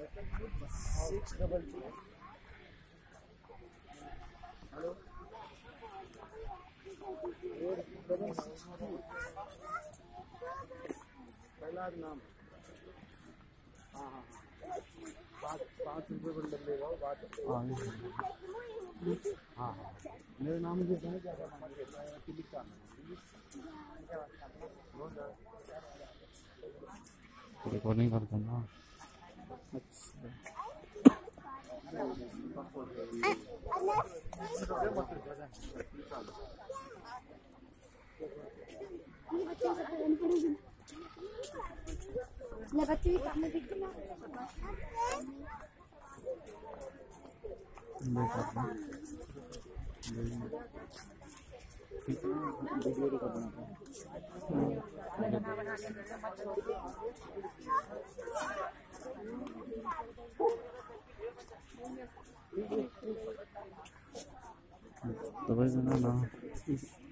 Six double two hello double six two पहला नाम हाँ हाँ पाँच पाँच रुपये पर लग लेगा बात हाँ। हाँ मेरा नाम जैसा है, क्या नाम है? दिलीप का नाम रिकॉर्डिंग करता हूँ ना ले बच्चे भी सामने दिख गया I don't know.